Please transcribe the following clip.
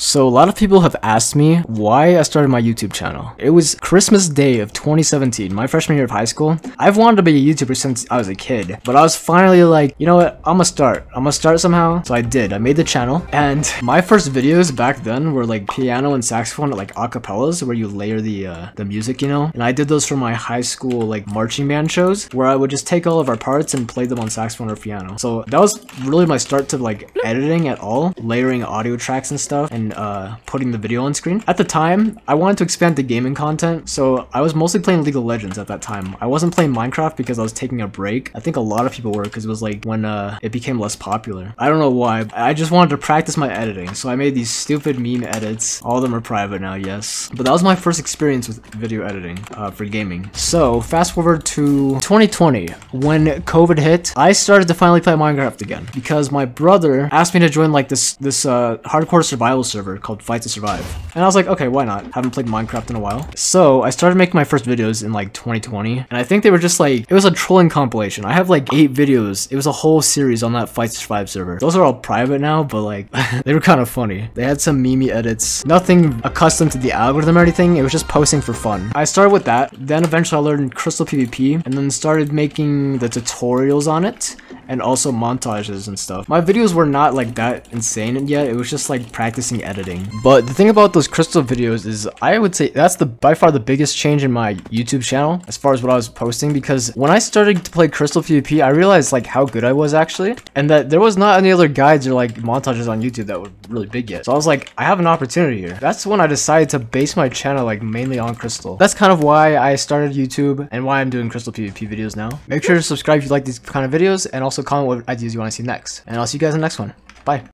So a lot of people have asked me why I started my YouTube channel. It was Christmas Day of 2017, my freshman year of high school. I've wanted to be a YouTuber since I was a kid, but I was finally like, you know what, I'm gonna start. I'm gonna start somehow. So I did. I made the channel, and my first videos back then were like piano and saxophone, like acapellas, where you layer the uh, the music, you know. And I did those for my high school like marching band shows, where I would just take all of our parts and play them on saxophone or piano. So that was really my start to like editing at all, layering audio tracks and stuff, and uh, putting the video on screen. At the time, I wanted to expand the gaming content, so I was mostly playing League of Legends at that time. I wasn't playing Minecraft because I was taking a break. I think a lot of people were because it was like when uh, it became less popular. I don't know why. I just wanted to practice my editing, so I made these stupid meme edits. All of them are private now, yes. But that was my first experience with video editing uh, for gaming. So fast forward to 2020, when COVID hit, I started to finally play Minecraft again because my brother asked me to join like this this uh, hardcore survival server called Fight to Survive. And I was like, okay, why not? Haven't played Minecraft in a while. So I started making my first videos in like 2020. And I think they were just like, it was a trolling compilation. I have like eight videos. It was a whole series on that Fight to Survive server. Those are all private now, but like, they were kind of funny. They had some meme edits. Nothing accustomed to the algorithm or anything. It was just posting for fun. I started with that. Then eventually I learned Crystal PvP and then started making the tutorials on it and also montages and stuff. My videos were not like that insane yet. It was just like practicing editing. But the thing about those crystal videos is I would say that's the by far the biggest change in my YouTube channel as far as what I was posting because when I started to play crystal PvP, I realized like how good I was actually and that there was not any other guides or like montages on YouTube that were really big yet. So I was like, I have an opportunity here. That's when I decided to base my channel like mainly on crystal. That's kind of why I started YouTube and why I'm doing crystal PvP videos now. Make sure to subscribe if you like these kind of videos and also comment what ideas you want to see next. And I'll see you guys in the next one. Bye.